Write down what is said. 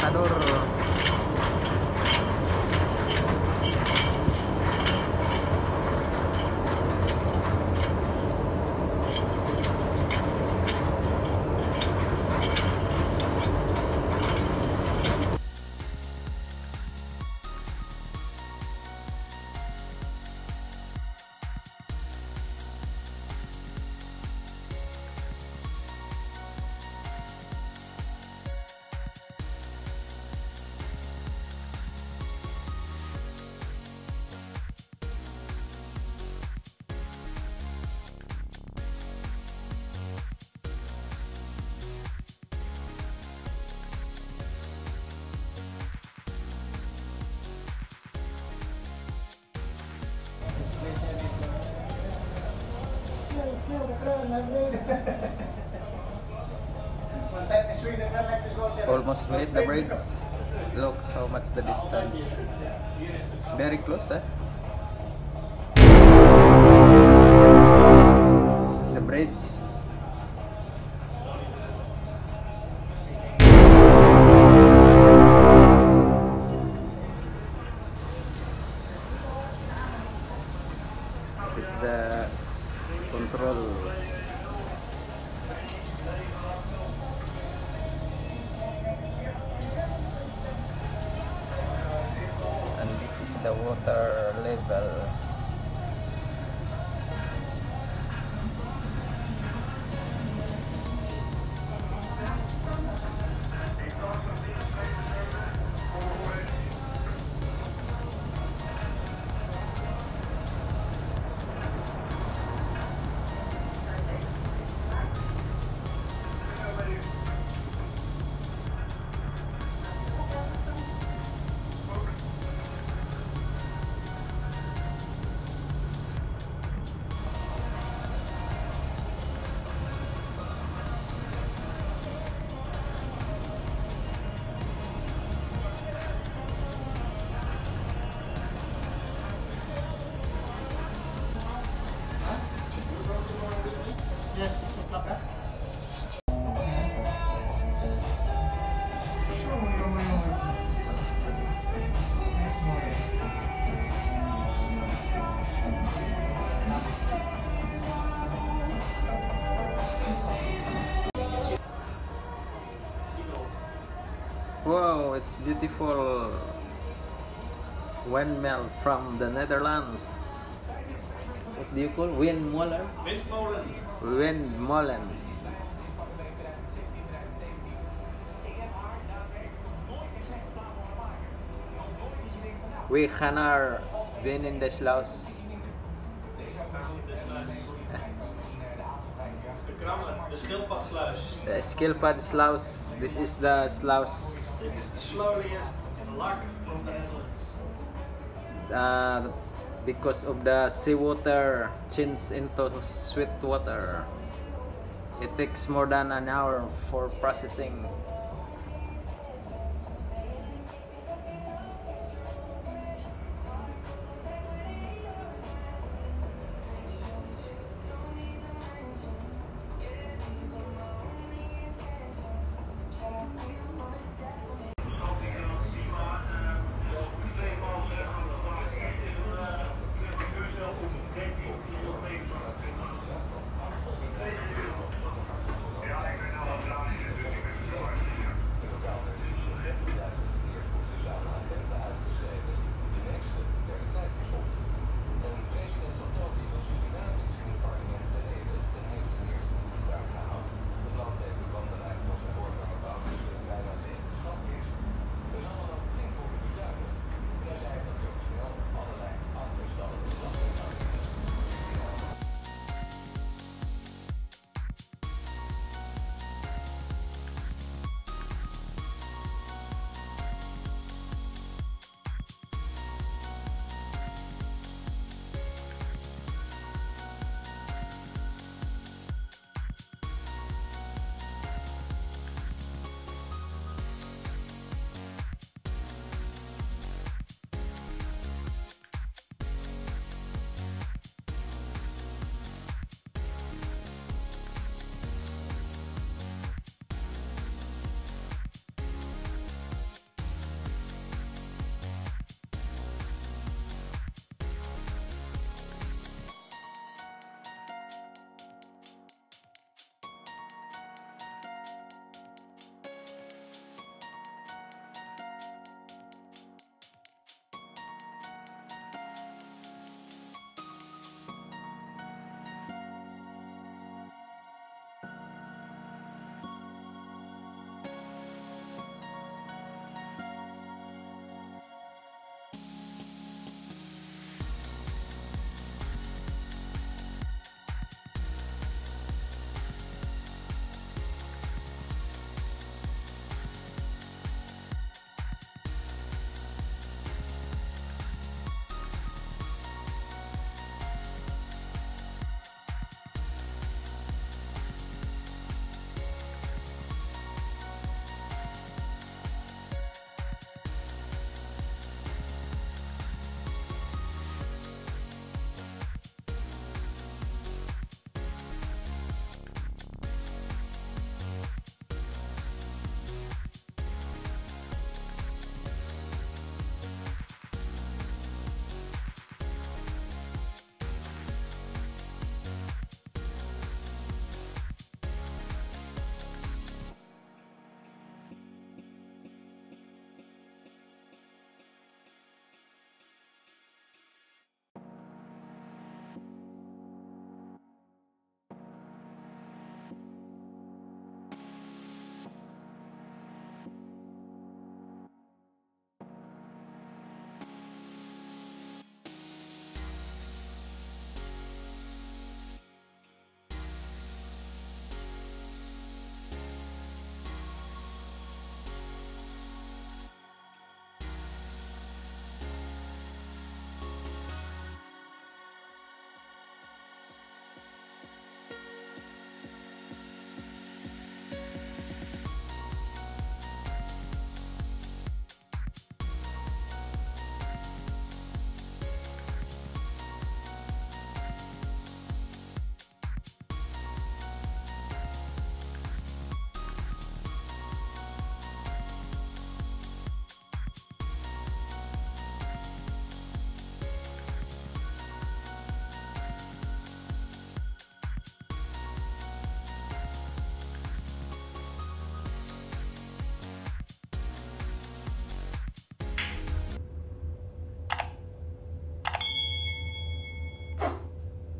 calor Almost hit the brakes. Look how much the distance. It's very close, eh? Water level wow it's beautiful. Windmill from the Netherlands. What do you call? Windmolen Windmolen. windmolen we gaan been in the sluis De Krammer, de schildpadsluis. sluis this is the sluis This is the slowliest lock from the Netherlands. uh, because of the seawater change into sweet water. It takes more than an hour for processing.